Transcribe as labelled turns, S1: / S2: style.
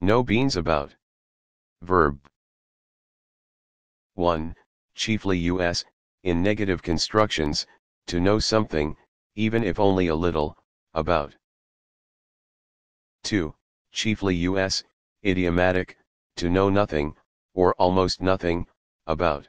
S1: Know beans about. Verb. 1. Chiefly us, in negative constructions, to know something, even if only a little, about. 2. Chiefly us, idiomatic, to know nothing, or almost nothing, about.